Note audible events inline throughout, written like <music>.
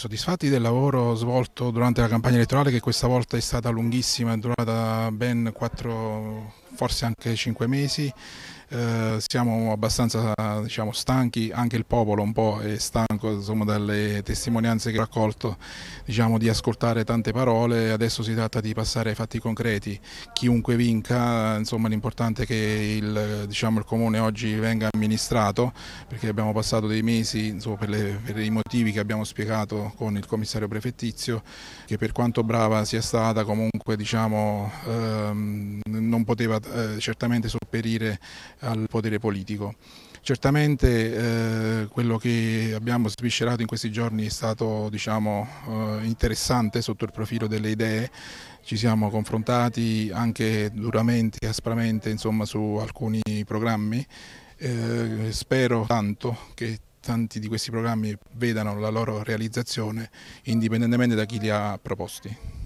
Soddisfatti del lavoro svolto durante la campagna elettorale che questa volta è stata lunghissima, è durata ben quattro, forse anche cinque mesi. Eh, siamo abbastanza diciamo, stanchi, anche il popolo un po' è stanco insomma, dalle testimonianze che ha raccolto diciamo, di ascoltare tante parole, adesso si tratta di passare ai fatti concreti. Chiunque vinca, l'importante è che il, diciamo, il, comune oggi venga amministrato perché abbiamo passato dei mesi insomma, per, le, per, i motivi che abbiamo spiegato con il commissario prefettizio che per quanto brava sia stata comunque diciamo, ehm, non poteva eh, certamente sopperire al potere politico. Certamente eh, quello che abbiamo sviscerato in questi giorni è stato diciamo, eh, interessante sotto il profilo delle idee, ci siamo confrontati anche duramente e aspramente insomma, su alcuni programmi, eh, spero tanto che tanti di questi programmi vedano la loro realizzazione indipendentemente da chi li ha proposti.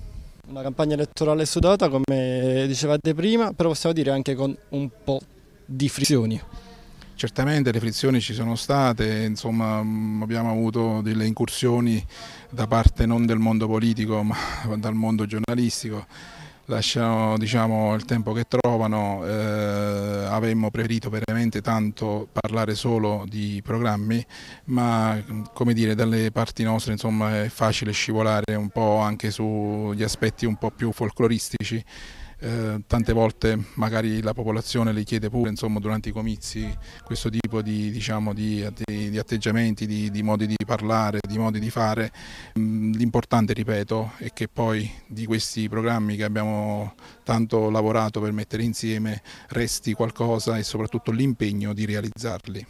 Una campagna elettorale sudata come dicevate prima, però possiamo dire anche con un po' di frizioni. Certamente le frizioni ci sono state, insomma, mm, abbiamo avuto delle incursioni da parte non del mondo politico ma <laughs> dal mondo giornalistico, lasciano diciamo, il tempo che trovano, eh, avremmo preferito veramente tanto parlare solo di programmi, ma come dire, dalle parti nostre insomma, è facile scivolare un po' anche sugli aspetti un po' più folcloristici eh, tante volte magari la popolazione le chiede pure insomma, durante i comizi questo tipo di, diciamo, di, di atteggiamenti, di, di, modi di parlare, di modi di fare. Mm, l'importante, ripeto, è che poi di questi programmi che abbiamo tanto lavorato per mettere insieme resti qualcosa e soprattutto l'impegno di realizzarli.